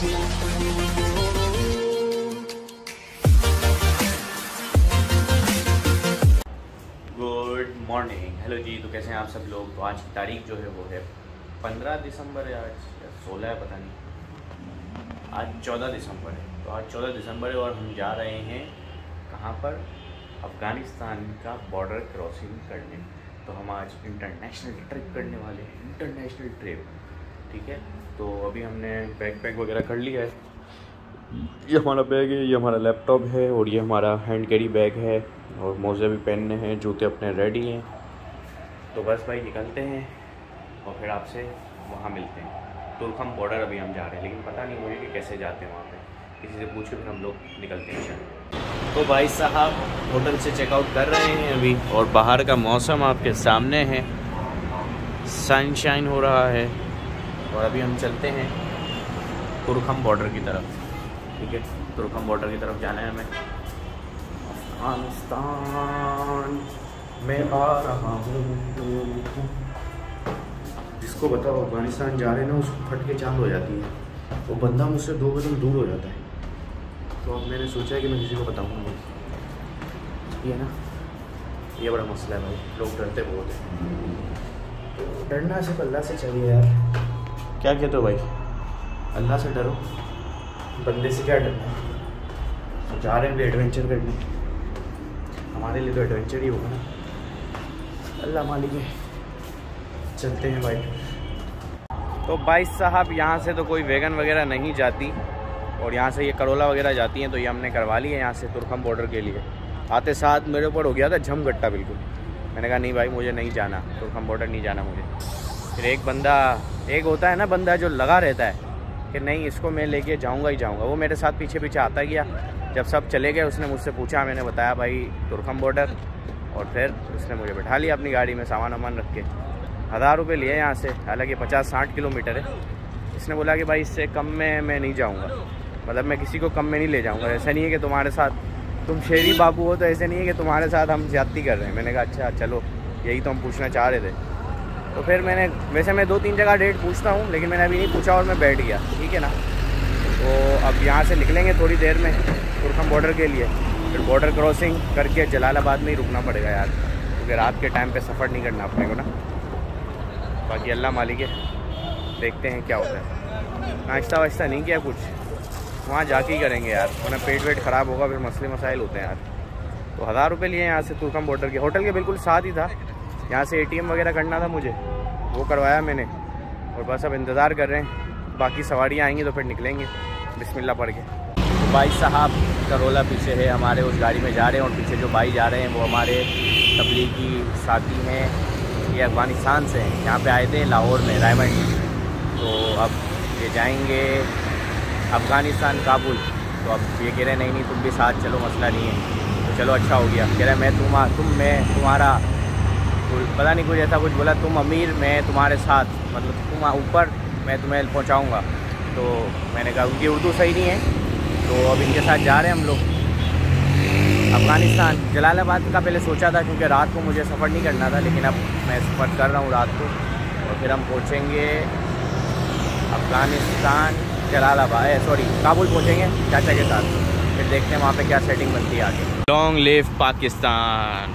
Good morning hello जी तो कैसे हैं आप सब लोग? तो आज की तारीख जो है वो है पंद्रह दिसंबर या आज या सोलह है, पता नहीं। आज चौदह दिसंबर है। तो आज चौदह दिसंबर है और हम जा रहे हैं कहाँ पर? अफ़गानिस्तान का बॉर्डर क्रॉसिंग करने। तो हम आज इंटरनेशनल ट्रिप करने वाले हैं। इंटरनेशनल ट्रिप ठीक है? तो अभी हमने बैग पैक वगैरह कर लिया है। ये हमारा बैग है ये हमारा लैपटॉप है और ये हमारा हैंड कैरी बैग है और मोज़े भी पहनने हैं जूते अपने रेडी हैं। तो बस भाई निकलते हैं और फिर आपसे वहाँ मिलते हैं। तुर्खम बॉर्डर अभी हम जा रहे हैं लेकिन पता नहीं मुझे कि कैसे जाते हैं वहाँ पे। किसी से पूछ के फिर हम लोग निकलते हैं चल तो भाई साहब होटल से चेकआउट कर रहे हैं अभी और बाहर का मौसम आपके सामने है। सनशाइन हो रहा है। और अभी हम चलते हैं तुर्खम बॉर्डर की तरफ़। ठीक है? तुर्खम बॉर्डर की तरफ़ जाना है हमें। अफ़गानिस्तान। में आ रहा हूँ। जिसको बताओ, अफ़गानिस्तान जा रहे ना, उसको फट के चाल हो जाती है। वो बंदा मुझसे दो कदम दूर हो जाता है। तो अब मैंने सोचा कि मैं किसी को बताऊँगा। ये ना, ये बड़ा मसला है भाई। लोग डरते बहुत हैं। डरना सिर्फ़ अल्लाह से चाहिए यार। क्या कहते हो भाई? अल्लाह से डरो। बंदे से क्या डरना तो जा रहे हैं भी एडवेंचर करने। हमारे लिए तो एडवेंचर ही होगा ना। अल्लाह मालिक है। चलते हैं भाई। तो भाई साहब यहाँ से तो कोई वैगन वगैरह नहीं जाती और यहाँ से ये करोला वगैरह जाती हैं तो ये हमने करवा ली है यहाँ से तुरखम बॉर्डर के लिए। आते साथ मेरे ऊपर हो गया था झमगट्टा बिल्कुल। मैंने कहा नहीं भाई मुझे नहीं जाना। तुरखम बॉर्डर नहीं जाना मुझे। फिर एक बंदा, एक होता है ना बंदा जो लगा रहता है कि नहीं, इसको मैं लेके जाऊँगा ही जाऊँगा। वो मेरे साथ पीछे पीछे आता गया। जब सब चले गए, उसने मुझसे पूछा, मैंने बताया, भाई, तुरखम बॉर्डर और फिर उसने मुझे बैठा लिया अपनी गाड़ी में सामान वामान रख के। हज़ार रुपये लिए यहाँ से, हालाँकि पचास साठ किलोमीटर है। इसने बोला कि भाई, इससे कम में मैं नहीं जाऊँगा। मतलब मैं किसी को कम में नहीं ले जाऊँगा। ऐसा नहीं है कि तुम्हारे साथ, तुम शेरी बाबू हो तो ऐसे नहीं है कि तुम्हारे साथ हम ज्यादती कर रहे हैं। मैंने कहा अच्छा चलो, यही तो हम पूछना चाह रहे थे। तो फिर मैंने, वैसे मैं दो तीन जगह डेट पूछता हूँ, लेकिन मैंने अभी नहीं पूछा और मैं बैठ गया, ठीक है ना? तो अब यहाँ से निकलेंगे थोड़ी देर में तुरखम बॉर्डर के लिए। फिर बॉर्डर क्रॉसिंग करके जलालाबाद में ही रुकना पड़ेगा यार, क्योंकि रात के टाइम पे सफ़र नहीं करना अपने को ना। बाकी अल्लाह मालिक है, देखते हैं क्या होता है। नाश्ता वाश्ता नहीं किया कुछ? वहाँ जाके ही करेंगे यार, वरना पेट वेट ख़राब होगा, फिर मसले मसाइल होते हैं यार। तो हज़ार रुपये लिए यहाँ से तुरखम बॉर्डर के। होटल के बिल्कुल साथ ही था यहाँ से एटीएम वगैरह करना था मुझे, वो करवाया मैंने। और बस अब इंतज़ार कर रहे हैं। बाकी सवारियाँ आएँगी तो फिर निकलेंगे। बिस्मिल्लाह पढ़ के। तो भाई साहब, करोला पीछे है, हमारे उस गाड़ी में जा रहे हैं और पीछे जो भाई जा रहे हैं, वो हमारे तबलीगी साथी हैं। ये अफ़गानिस्तान से हैं। यहाँ पे आए थे लाहौर में, रायमंड। तो अब ये जाएँगे अफ़गानिस्तान, काबुल। तो अब ये कह रहे नहीं नहीं, तुम भी साथ चलो, मसला नहीं है। तो चलो अच्छा हो गया। कह रहे मैं तुम तुम, मैं तुम्हारा पता नहीं कुछ ऐसा कुछ बोला, तुम अमीर, मैं तुम्हारे साथ। मतलब तुम ऊपर, मैं तुम्हें पहुँचाऊँगा। तो मैंने कहा उनकी उर्दू सही नहीं है। तो अब इनके साथ जा रहे हैं हम लोग। अफ़गानिस्तान, जलालाबाद का पहले सोचा था, क्योंकि रात को मुझे सफ़र नहीं करना था, लेकिन अब मैं सफ़र कर रहा हूँ रात को। और फिर हम पहुँचेंगे अफ़गानिस्तान, जलालाबाद सॉरी काबुल पहुँचेंगे चाचा के साथ। फिर देखते हैं वहाँ पे क्या सेटिंग बनती है आगे। लॉन्ग लिव पाकिस्तान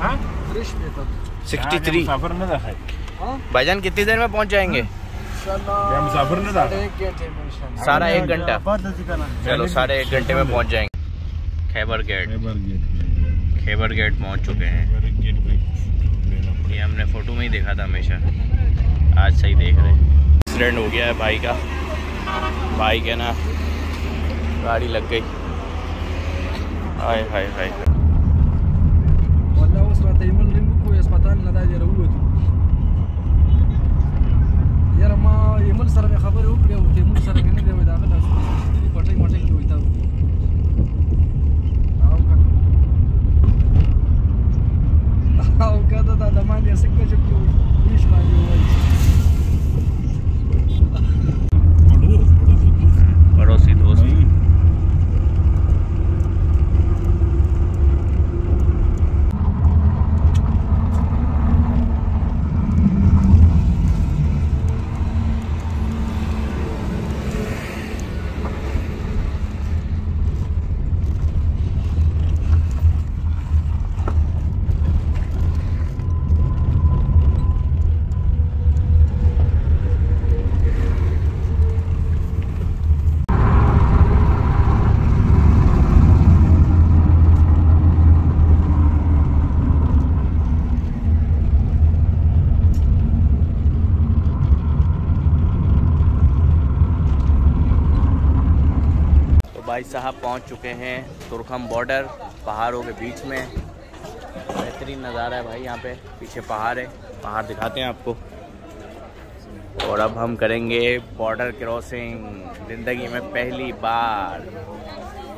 हाँ सिक्सटी थ्री मुसाफिर न था भाईजान कितनी देर में पहुंच जाएंगे या मुसाफिर न था सारा एक घंटा चलो साढ़े एक घंटे में पहुंच जाएंगे खैबर गेट खैबर गेट पहुंच चुके हैं ये हमने फ़ोटो में ही देखा था हमेशा आज सही देख रहे एक्सीडेंट हो गया है भाई का। भाई के ना गाड़ी लग गई। हाय हाय हाय साहब पहुँच चुके हैं तुरखम बॉर्डर, पहाड़ों के बीच में। बेहतरीन नज़ारा है भाई यहाँ पे, पीछे पहाड़ है। पहाड़ दिखाते हैं आपको। और अब हम करेंगे बॉर्डर क्रॉसिंग, ज़िंदगी में पहली बार।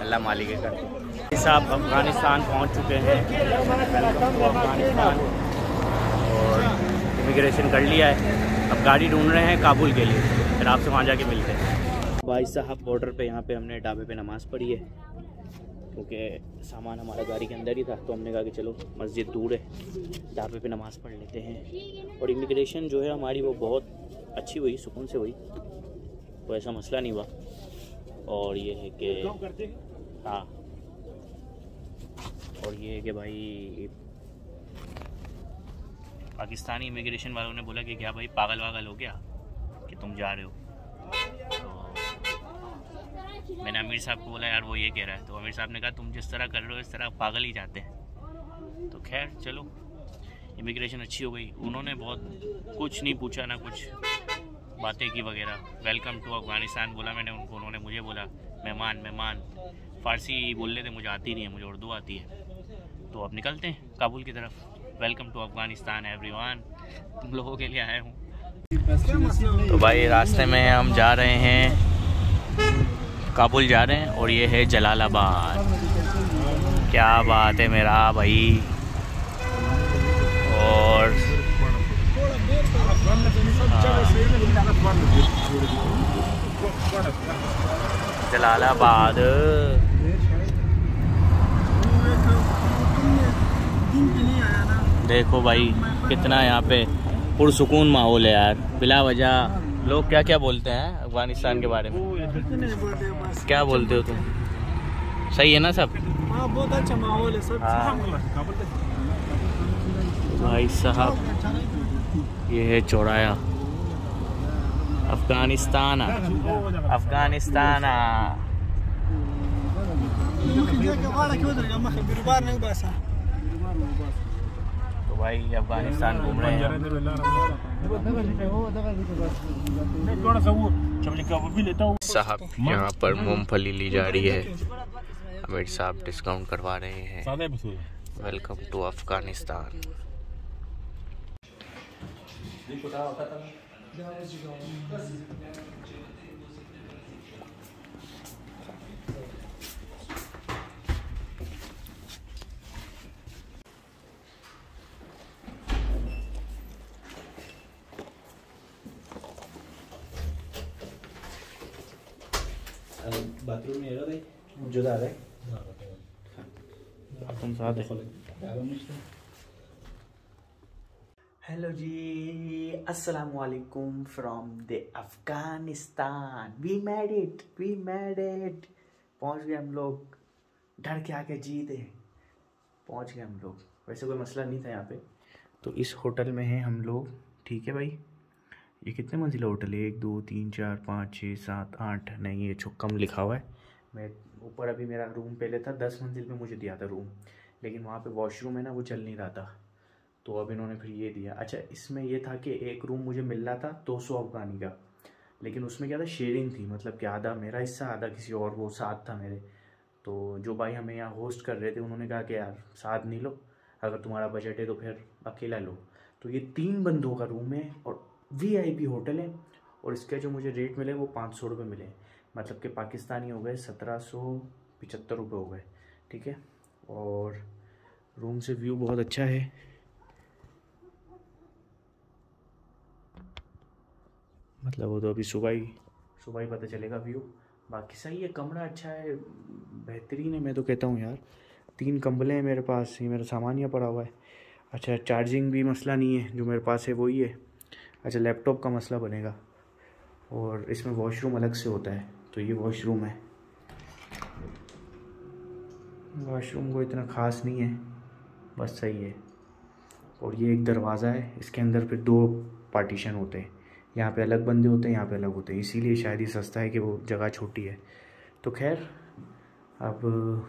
अल्लाह मालिक कर। साहब, अफ़गानिस्तान पहुँच चुके हैं। अफ़गानिस्तान। और इमिग्रेशन कर लिया है। अब गाड़ी ढूंढ रहे हैं काबुल के लिए। फिर आपसे वहाँ जाके मिलते हैं। भाई साहब बॉर्डर पे यहाँ पे हमने ढाबे पे नमाज़ पढ़ी है। क्योंकि सामान हमारा गाड़ी के अंदर ही था तो हमने कहा कि चलो मस्जिद दूर है ढाबे पे नमाज़ पढ़ लेते हैं। और इमिग्रेशन जो है हमारी वो बहुत अच्छी हुई सुकून से हुई। तो ऐसा मसला नहीं हुआ। और ये है कि हाँ? और ये है कि भाई पाकिस्तानी इमिग्रेशन वालों ने बोला कि क्या भाई पागल वागल हो गया कि तुम जा रहे हो? मैंने अमीर साहब को बोला यार वो ये कह रहा है। तो अमीर साहब ने कहा तुम जिस तरह कर रहे हो इस तरह पागल ही जाते हैं। तो खैर चलो इमिग्रेशन अच्छी हो गई। उन्होंने बहुत कुछ नहीं पूछा ना कुछ बातें की वगैरह। वेलकम टू अफ़गानिस्तान बोला मैंने उनको उन्होंने मुझे बोला मेहमान मेहमान। फ़ारसी बोल लेते मुझे आती नहीं है मुझे उर्दू आती है। तो अब निकलते हैं काबुल की तरफ़। वेलकम टू अफ़गानिस्तान एवरीवन तुम लोगों के लिए आए हूँ। तो भाई रास्ते में हम जा रहे हैं। काबुल जा रहे हैं और ये है जलालाबाद। क्या बात है मेरा भाई। और जलालाबाद। देखो भाई, कितना यहाँ पे पुरसकून माहौल है यार। बिला वजह लोग क्या क्या बोलते हैं अफ़गानिस्तान के बारे में? क्या बोलते हो तुम? सही है ना सब? बहुत अच्छा माहौल है सब हाँ। भाई साहब ये है चौराया। अफ़गानिस्तान। अफ़गानिस्तान। तो भाई अफ़गानिस्तान घूम रहे हैं। साहब यहाँ पर मूंगफली ली जा रही है। अमीर साहब डिस्काउंट करवा रहे हैं। Welcome to Afghanistan. बाथरूम है है है हेलो जी अस्सलाम वालेकुम from the Afghanistan we made it we made it पहुँच गए हम लोग। डर के आके जीते पहुँच गए हम लोग। वैसे कोई मसला नहीं था यहाँ पे। तो इस होटल में हैं हम लोग। ठीक है भाई? ये कितने मंजिला होटल है? एक दो तीन चार पाँच छः सात आठ नहीं ये छो कम लिखा हुआ है। मैं ऊपर अभी मेरा रूम पहले था, दस मंजिल पे मुझे दिया था रूम लेकिन वहाँ पे वॉशरूम है ना, वो चल नहीं रहा था। तो अब इन्होंने फिर ये दिया। अच्छा इसमें ये था कि एक रूम मुझे मिल रहा था दो सौ अफगानी का, लेकिन उसमें क्या था शेयरिंग थी मतलब कि आधा मेरा हिस्सा, आधा किसी और, वो साथ था मेरे। तो जो भाई हमें यहाँ होस्ट कर रहे थे, उन्होंने कहा कि यार, साथ नहीं लो, अगर तुम्हारा बजट है तो फिर अकेला लो। तो ये तीन बंदों का रूम है और वीआईपी होटल है, और इसके जो मुझे रेट मिले, वो पाँच सौ रुपये मिले। मतलब कि पाकिस्तानी हो गए, सत्रह सौ पचहत्तर रुपये हो गए, ठीक है? और रूम से व्यू बहुत अच्छा है। मतलब वो तो अभी सुबह ही सुबह ही पता चलेगा व्यू। बाकी सही है, कमरा अच्छा है, बेहतरीन है, मैं तो कहता हूँ यार। तीन कंबले हैं मेरे पास, ये मेरा सामान यहाँ पड़ा हुआ है। अच्छा चार्जिंग भी मसला नहीं है, जो मेरे पास है वही है। अच्छा लैपटॉप का मसला बनेगा। और इसमें वॉशरूम अलग से होता है। तो ये वॉशरूम है। वॉशरूम को इतना ख़ास नहीं है, बस सही है। और ये एक दरवाज़ा है, इसके अंदर फिर दो पार्टीशन होते हैं। यहाँ पे अलग बंदे होते हैं, यहाँ पे अलग होते हैं। इसीलिए शायद ये सस्ता है कि वो जगह छोटी है। तो खैर, अब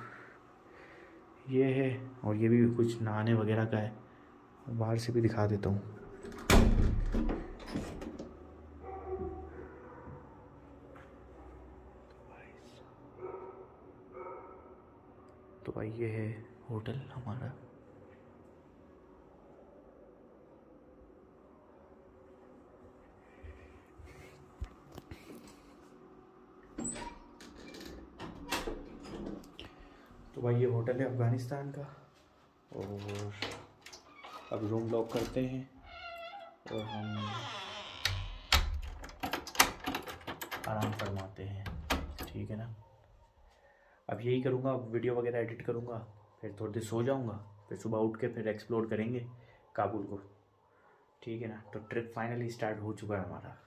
ये है, और ये भी कुछ नहाने वगैरह का है। बाहर से भी दिखा देता हूँ। भाई ये है होटल हमारा। तो भाई ये होटल है अफ़गानिस्तान का और अब रूम लॉक करते हैं और हम आराम फरमाते हैं। ठीक है ना? अब यही करूँगा वीडियो वगैरह एडिट करूँगा, फिर थोड़ी देर सो जाऊँगा, फिर सुबह उठ के फिर एक्सप्लोर करेंगे काबुल को। ठीक है ना? तो ट्रिप फाइनली स्टार्ट हो चुका है हमारा।